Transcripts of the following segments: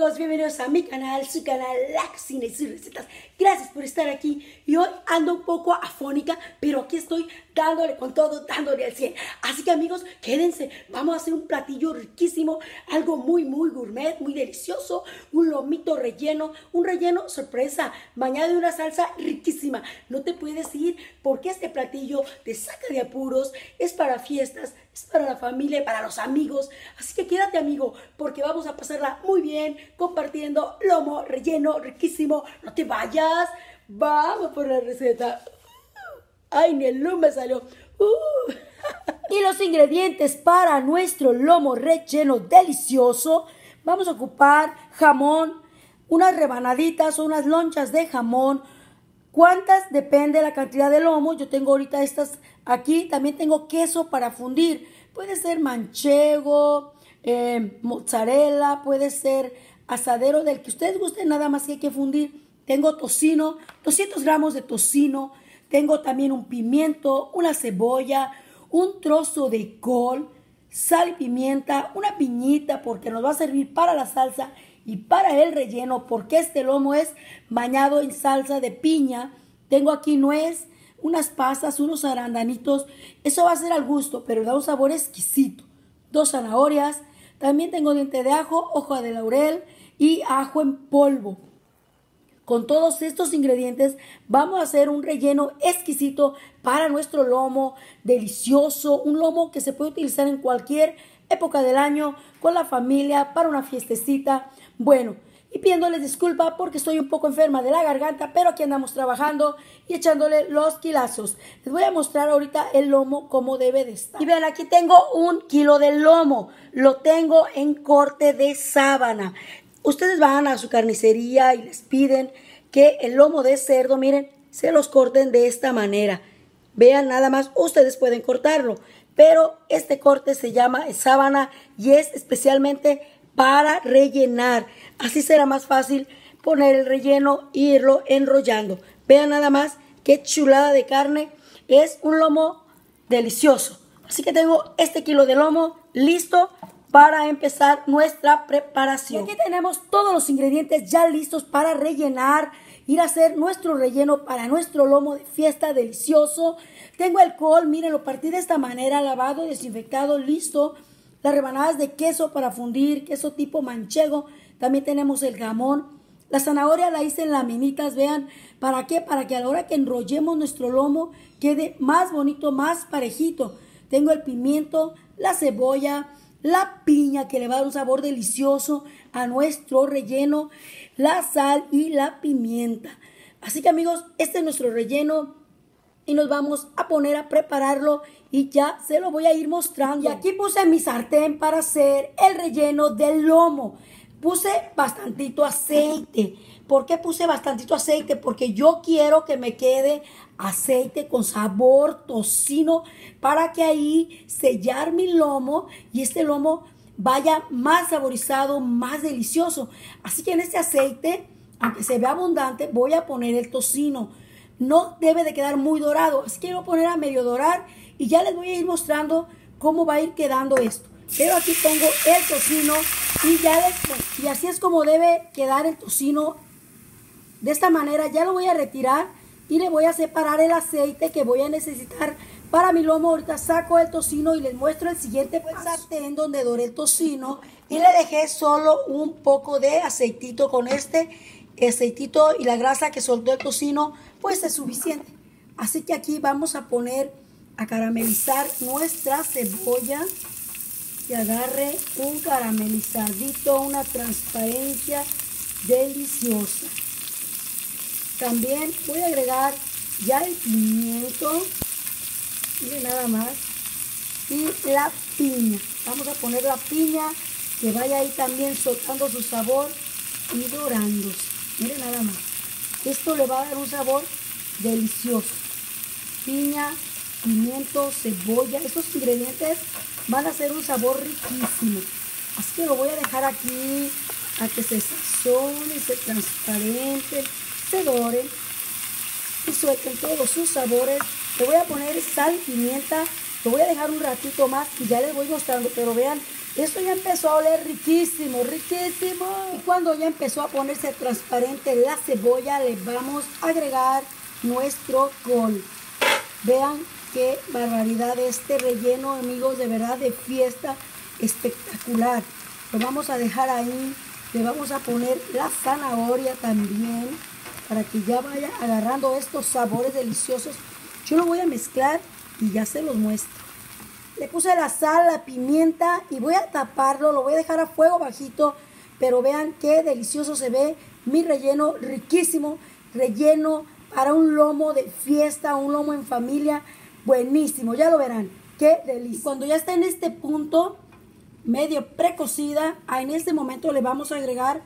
amigos, bienvenidos a mi canal, su canal La Cocina y sus recetas. Gracias por estar aquí y hoy ando un poco afónica, pero aquí estoy dándole con todo, dándole al 100. Así que amigos, quédense, vamos a hacer un platillo riquísimo, algo muy, muy gourmet, muy delicioso, un lomito relleno, un relleno sorpresa, bañado de una salsa riquísima. No te puedes ir porque este platillo te saca de apuros, es para fiestas, es para la familia, para los amigos. Así que quédate amigo, porque vamos a pasarla muy bien compartiendo lomo relleno riquísimo. No te vayas, vamos por la receta. Ay, ni el me salió. Uh. y los ingredientes para nuestro lomo relleno delicioso. Vamos a ocupar jamón, unas rebanaditas o unas lonchas de jamón. ¿Cuántas? Depende de la cantidad de lomo. Yo tengo ahorita estas aquí. También tengo queso para fundir. Puede ser manchego, eh, mozzarella, puede ser asadero del que ustedes gusten, nada más que hay que fundir. Tengo tocino, 200 gramos de tocino. Tengo también un pimiento, una cebolla, un trozo de col, sal y pimienta, una piñita porque nos va a servir para la salsa y para el relleno porque este lomo es bañado en salsa de piña. Tengo aquí nuez, unas pasas, unos arandanitos. Eso va a ser al gusto, pero da un sabor exquisito. Dos zanahorias. También tengo diente de ajo, hoja de laurel y ajo en polvo. Con todos estos ingredientes vamos a hacer un relleno exquisito para nuestro lomo, delicioso, un lomo que se puede utilizar en cualquier época del año, con la familia, para una fiestecita. Bueno, y pidiéndoles disculpa porque estoy un poco enferma de la garganta, pero aquí andamos trabajando y echándole los kilazos. Les voy a mostrar ahorita el lomo como debe de estar. Y vean, aquí tengo un kilo de lomo. Lo tengo en corte de sábana. Ustedes van a su carnicería y les piden que el lomo de cerdo, miren, se los corten de esta manera. Vean nada más, ustedes pueden cortarlo, pero este corte se llama sábana y es especialmente para rellenar. Así será más fácil poner el relleno e irlo enrollando. Vean nada más qué chulada de carne. Es un lomo delicioso. Así que tengo este kilo de lomo listo para empezar nuestra preparación. Aquí tenemos todos los ingredientes ya listos para rellenar, ir a hacer nuestro relleno para nuestro lomo de fiesta delicioso. Tengo el col, miren, lo partí de esta manera, lavado, desinfectado, listo las rebanadas de queso para fundir, queso tipo manchego. También tenemos el jamón. La zanahoria la hice en laminitas, vean. ¿Para qué? Para que a la hora que enrollemos nuestro lomo quede más bonito, más parejito. Tengo el pimiento, la cebolla, la piña que le va a dar un sabor delicioso a nuestro relleno, la sal y la pimienta. Así que amigos, este es nuestro relleno y nos vamos a poner a prepararlo y ya se lo voy a ir mostrando. Y aquí puse mi sartén para hacer el relleno del lomo. Puse bastantito aceite. ¿Por qué puse bastantito aceite? Porque yo quiero que me quede aceite con sabor tocino para que ahí sellar mi lomo y este lomo vaya más saborizado, más delicioso. Así que en este aceite, aunque se vea abundante, voy a poner el tocino. No debe de quedar muy dorado, así que poner a medio dorar y ya les voy a ir mostrando cómo va a ir quedando esto. Pero aquí pongo el tocino y ya y así es como debe quedar el tocino. De esta manera ya lo voy a retirar y le voy a separar el aceite que voy a necesitar para mi lomo. Ahorita saco el tocino y les muestro el siguiente sartén donde doré el tocino y le dejé solo un poco de aceitito con este aceitito y la grasa que soltó el tocino pues es suficiente. Así que aquí vamos a poner a caramelizar nuestra cebolla que agarre un caramelizadito, una transparencia deliciosa. También voy a agregar ya el pimiento, miren nada más, y la piña. Vamos a poner la piña que vaya ahí también soltando su sabor y dorándose. Miren nada más. Esto le va a dar un sabor delicioso. Piña, pimiento, cebolla, estos ingredientes van a hacer un sabor riquísimo. Así que lo voy a dejar aquí a que se sazone, se transparente, se doren y suelten todos sus sabores. Le voy a poner sal pimienta Lo voy a dejar un ratito más y ya les voy mostrando, pero vean, esto ya empezó a oler riquísimo, riquísimo. Y cuando ya empezó a ponerse transparente la cebolla, le vamos a agregar nuestro col. Vean qué barbaridad este relleno, amigos, de verdad de fiesta espectacular. Lo vamos a dejar ahí. Le vamos a poner la zanahoria también para que ya vaya agarrando estos sabores deliciosos. Yo lo voy a mezclar y ya se los muestro. Le puse la sal, la pimienta y voy a taparlo, lo voy a dejar a fuego bajito, pero vean qué delicioso se ve mi relleno, riquísimo, relleno para un lomo de fiesta, un lomo en familia, buenísimo, ya lo verán, qué delicia. Cuando ya está en este punto, medio precocida, en este momento le vamos a agregar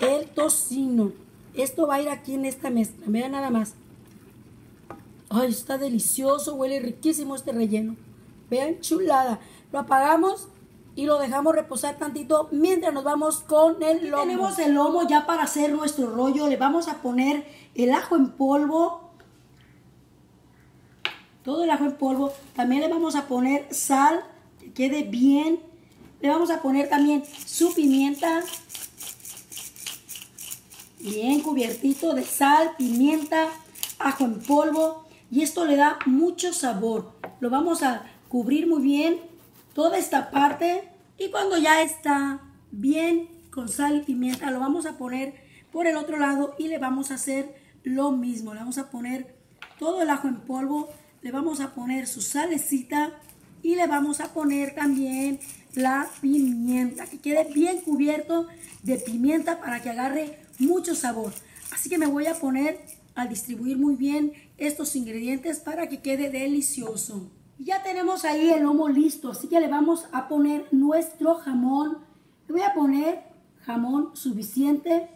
el tocino. Esto va a ir aquí en esta mezcla, vean nada más. Ay, está delicioso, huele riquísimo este relleno. Vean, chulada. Lo apagamos y lo dejamos reposar tantito mientras nos vamos con el lomo. Tenemos el lomo ya para hacer nuestro rollo. Le vamos a poner el ajo en polvo. Todo el ajo en polvo. También le vamos a poner sal, que quede bien. Le vamos a poner también su pimienta. Bien cubiertito de sal, pimienta, ajo en polvo. Y esto le da mucho sabor. Lo vamos a cubrir muy bien toda esta parte. Y cuando ya está bien con sal y pimienta, lo vamos a poner por el otro lado y le vamos a hacer lo mismo. Le vamos a poner todo el ajo en polvo, le vamos a poner su salecita y le vamos a poner también la pimienta, que quede bien cubierto de pimienta para que agarre mucho sabor. Así que me voy a poner a distribuir muy bien estos ingredientes para que quede delicioso. Ya tenemos ahí el lomo listo, así que le vamos a poner nuestro jamón. Le voy a poner jamón suficiente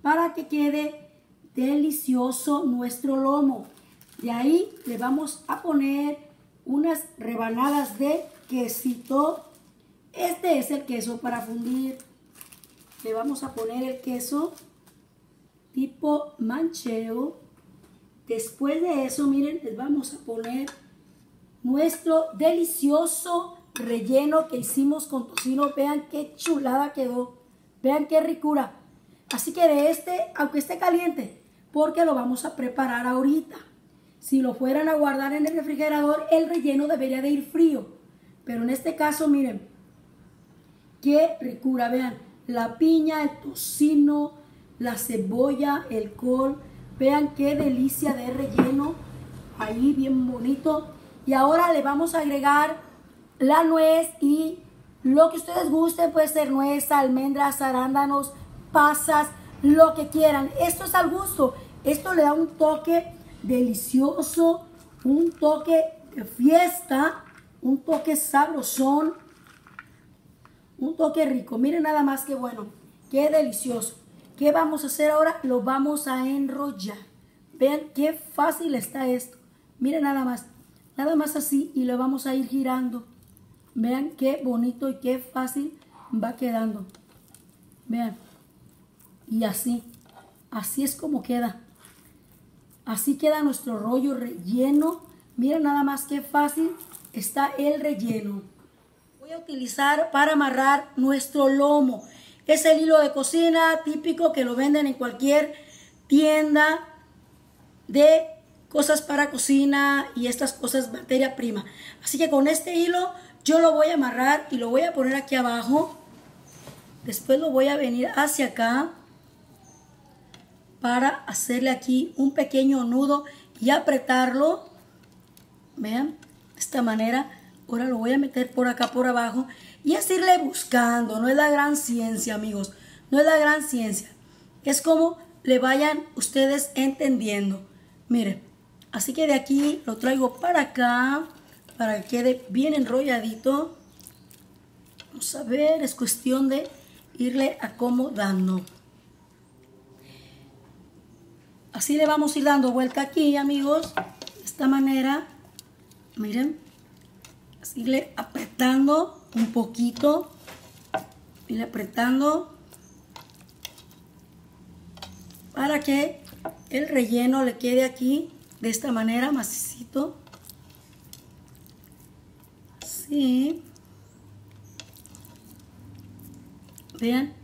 para que quede delicioso nuestro lomo. De ahí le vamos a poner unas rebanadas de quesito. Este es el queso para fundir. Le vamos a poner el queso tipo manchego. Después de eso, miren, les vamos a poner nuestro delicioso relleno que hicimos con tocino. Vean qué chulada quedó. Vean qué ricura. Así que de este, aunque esté caliente, porque lo vamos a preparar ahorita. Si lo fueran a guardar en el refrigerador, el relleno debería de ir frío. Pero en este caso, miren, qué ricura. Vean, la piña, el tocino, la cebolla, el col. Vean qué delicia de relleno. Ahí bien bonito. Y ahora le vamos a agregar la nuez y lo que ustedes gusten. Puede ser nuez, almendras, arándanos, pasas, lo que quieran. Esto es al gusto. Esto le da un toque delicioso, un toque de fiesta, un toque sabrosón, un toque rico. Miren nada más que bueno, qué delicioso. ¿Qué vamos a hacer ahora? Lo vamos a enrollar. Vean qué fácil está esto. Miren nada más. Nada más así y lo vamos a ir girando. Vean qué bonito y qué fácil va quedando. Vean. Y así. Así es como queda. Así queda nuestro rollo relleno. Miren nada más qué fácil está el relleno. Voy a utilizar para amarrar nuestro lomo. Es el hilo de cocina típico que lo venden en cualquier tienda de cosas para cocina y estas cosas materia prima. Así que con este hilo yo lo voy a amarrar y lo voy a poner aquí abajo. Después lo voy a venir hacia acá para hacerle aquí un pequeño nudo y apretarlo. Vean, de esta manera. Ahora lo voy a meter por acá por abajo y es irle buscando. No es la gran ciencia, amigos. No es la gran ciencia. Es como le vayan ustedes entendiendo. Miren, así que de aquí lo traigo para acá para que quede bien enrolladito. Vamos a ver, es cuestión de irle acomodando. Así le vamos a ir dando vuelta aquí, amigos. De esta manera. Miren. Le apretando un poquito. le apretando. Para que el relleno le quede aquí de esta manera, macicito. Así. Vean.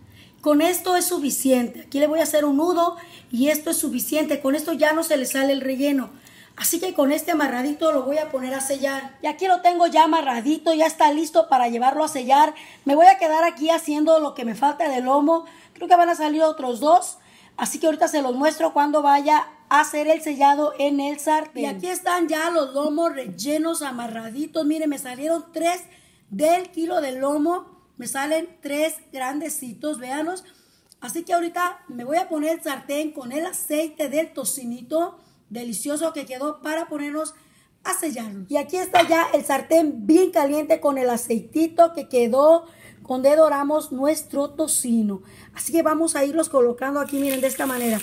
Con esto es suficiente. Aquí le voy a hacer un nudo y esto es suficiente. Con esto ya no se le sale el relleno. Así que con este amarradito lo voy a poner a sellar. Y aquí lo tengo ya amarradito, ya está listo para llevarlo a sellar. Me voy a quedar aquí haciendo lo que me falta de lomo. Creo que van a salir otros dos. Así que ahorita se los muestro cuando vaya a hacer el sellado en el sartén. Y aquí están ya los lomos rellenos, amarraditos. Miren, me salieron tres del kilo de lomo me salen tres grandecitos, véanlos. Así que ahorita me voy a poner el sartén con el aceite del tocinito delicioso que quedó para ponernos a sellarlo. Y aquí está ya el sartén bien caliente con el aceitito que quedó donde doramos nuestro tocino. Así que vamos a irlos colocando aquí, miren, de esta manera.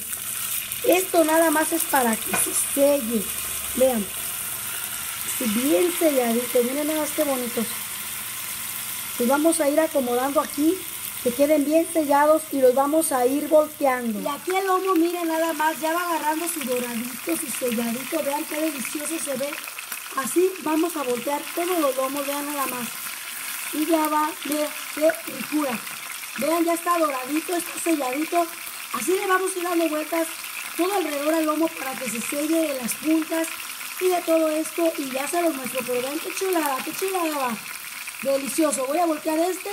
Esto nada más es para que se selle. Vean. Bien selladito. Miren nada más qué bonitos. Los vamos a ir acomodando aquí, que queden bien sellados y los vamos a ir volteando. Y aquí el lomo, miren nada más, ya va agarrando su doradito, su selladito. Vean qué delicioso se ve. Así vamos a voltear todos los lomos, vean nada más. Y ya va, vean qué ricura. Vean, ya está doradito, está selladito. Así le vamos a ir dando vueltas todo alrededor al lomo para que se selle de las puntas y de todo esto. Y ya se los muestro, pero vean qué chulada, qué chulada va. Delicioso. Voy a voltear este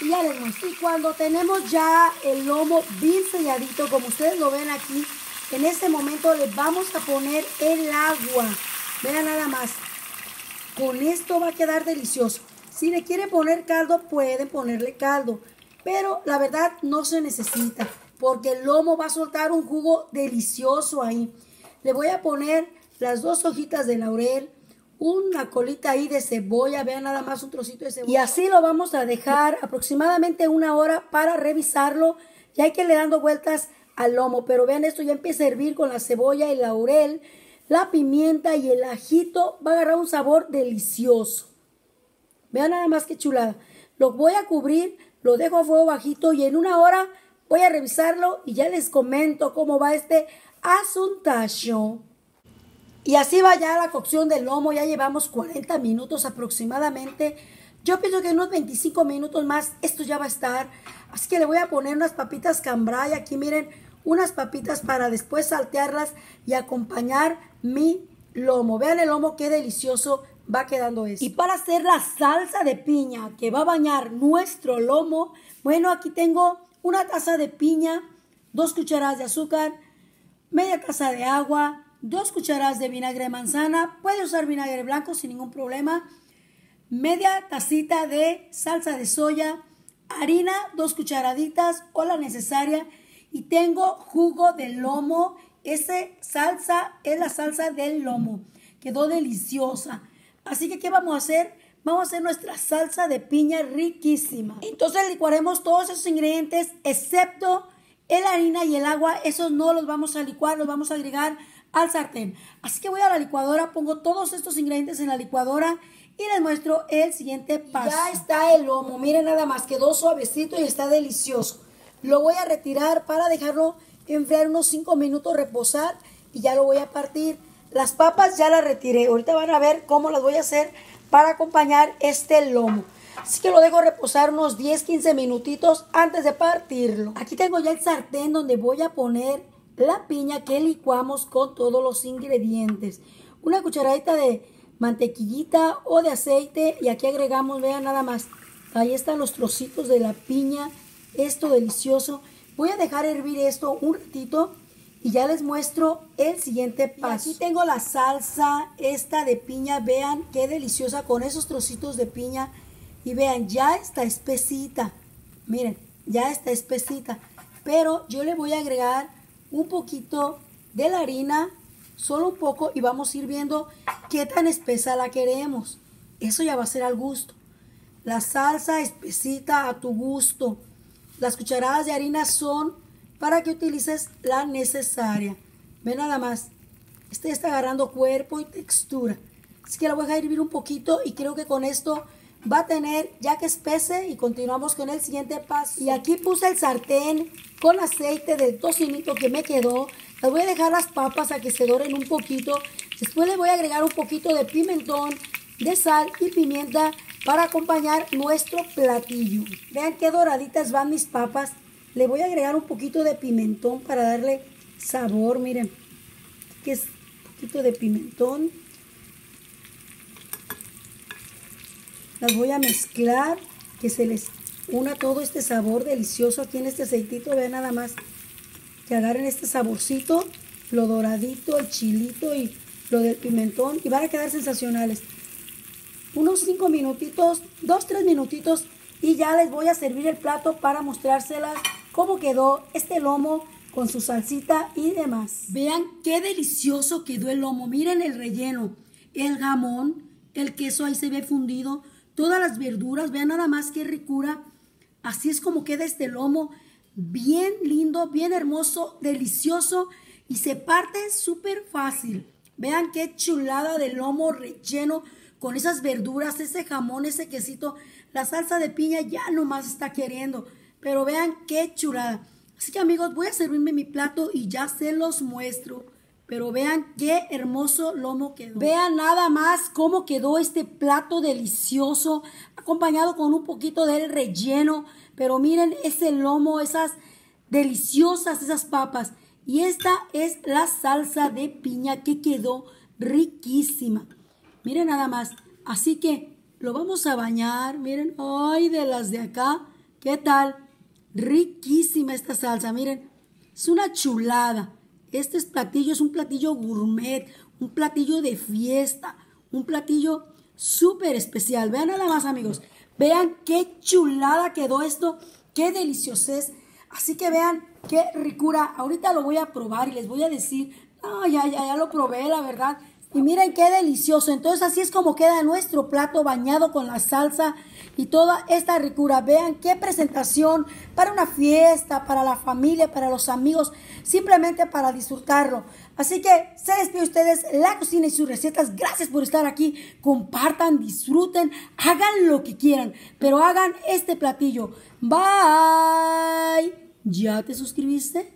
y muestro. Y cuando tenemos ya el lomo bien selladito, como ustedes lo ven aquí, en este momento le vamos a poner el agua. Vean nada más. Con esto va a quedar delicioso. Si le quieren poner caldo, pueden ponerle caldo. Pero la verdad no se necesita. Porque el lomo va a soltar un jugo delicioso ahí. Le voy a poner las dos hojitas de laurel, una colita ahí de cebolla, vean nada más un trocito de cebolla. Y así lo vamos a dejar aproximadamente una hora para revisarlo. Y hay que le dando vueltas al lomo, pero vean esto ya empieza a hervir con la cebolla, el laurel, la pimienta y el ajito. Va a agarrar un sabor delicioso. Vean nada más que chulada. Lo voy a cubrir, lo dejo a fuego bajito y en una hora voy a revisarlo y ya les comento cómo va este asuntacho. Y así va ya la cocción del lomo, ya llevamos 40 minutos aproximadamente. Yo pienso que unos 25 minutos más esto ya va a estar. Así que le voy a poner unas papitas cambray. Aquí miren, unas papitas para después saltearlas y acompañar mi lomo. Vean el lomo, qué delicioso va quedando esto. Y para hacer la salsa de piña que va a bañar nuestro lomo, bueno, aquí tengo una taza de piña, dos cucharadas de azúcar, media taza de agua, dos cucharadas de vinagre de manzana, puede usar vinagre blanco sin ningún problema, media tacita de salsa de soya, harina, dos cucharaditas o la necesaria y tengo jugo de lomo, esa salsa es la salsa del lomo, quedó deliciosa. Así que, ¿qué vamos a hacer? Vamos a hacer nuestra salsa de piña riquísima. Entonces licuaremos todos esos ingredientes excepto la harina y el agua, esos no los vamos a licuar, los vamos a agregar al sartén. Así que voy a la licuadora, pongo todos estos ingredientes en la licuadora y les muestro el siguiente paso. Ya está el lomo, miren nada más, quedó suavecito y está delicioso. Lo voy a retirar para dejarlo enfriar unos 5 minutos, reposar y ya lo voy a partir. Las papas ya las retiré, ahorita van a ver cómo las voy a hacer para acompañar este lomo. Así que lo dejo reposar unos 10-15 minutitos antes de partirlo. Aquí tengo ya el sartén donde voy a poner la piña que licuamos con todos los ingredientes. Una cucharadita de mantequillita o de aceite y aquí agregamos, vean nada más, ahí están los trocitos de la piña, esto delicioso. Voy a dejar hervir esto un ratito y ya les muestro el siguiente paso. aquí tengo la salsa esta de piña, vean qué deliciosa con esos trocitos de piña y vean, ya está espesita, miren, ya está espesita, pero yo le voy a agregar un poquito de la harina, solo un poco, y vamos a ir viendo qué tan espesa la queremos. Eso ya va a ser al gusto. La salsa espesita a tu gusto. Las cucharadas de harina son para que utilices la necesaria. Ve nada más. Este está agarrando cuerpo y textura. Así que la voy a hervir un poquito y creo que con esto va a tener ya que espese y continuamos con el siguiente paso. Y aquí puse el sartén con aceite de tocinito que me quedó. Les voy a dejar las papas a que se doren un poquito. Después le voy a agregar un poquito de pimentón, de sal y pimienta para acompañar nuestro platillo. Vean qué doraditas van mis papas. Le voy a agregar un poquito de pimentón para darle sabor, miren. Que es un poquito de pimentón. Las voy a mezclar, que se les una todo este sabor delicioso aquí en este aceitito. Vean nada más que agarren este saborcito, lo doradito, el chilito y lo del pimentón y van a quedar sensacionales. Unos 5 minutitos, 2, 3 minutitos y ya les voy a servir el plato para mostrárselas cómo quedó este lomo con su salsita y demás. Vean qué delicioso quedó el lomo. Miren el relleno, el jamón, el queso ahí se ve fundido, todas las verduras, vean nada más qué ricura. Así es como queda este lomo, bien lindo, bien hermoso, delicioso y se parte súper fácil. Vean qué chulada de lomo relleno con esas verduras, ese jamón, ese quesito. La salsa de piña ya nomás está queriendo. Pero vean qué chulada. Así que amigos, voy a servirme mi plato y ya se los muestro. Pero vean qué hermoso lomo quedó. Vean nada más cómo quedó este plato delicioso, acompañado con un poquito del relleno. Pero miren ese lomo, esas deliciosas, esas papas. Y esta es la salsa de piña que quedó riquísima. Miren nada más. Así que lo vamos a bañar. Miren, ay, de las de acá. ¿Qué tal? Riquísima esta salsa. Miren, es una chulada. Este es platillo, es un platillo gourmet, un platillo de fiesta, un platillo súper especial. Vean nada más, amigos. Vean qué chulada quedó esto. Qué delicioso es. Así que vean qué ricura. Ahorita lo voy a probar y les voy a decir, no, ya, ya, ya lo probé, la verdad. Y miren qué delicioso. Entonces así es como queda nuestro plato bañado con la salsa y toda esta ricura. Vean qué presentación para una fiesta, para la familia, para los amigos, simplemente para disfrutarlo. Así que se despide ustedes la cocina y sus recetas. Gracias por estar aquí. Compartan, disfruten, hagan lo que quieran, pero hagan este platillo. Bye. ¿Ya te suscribiste?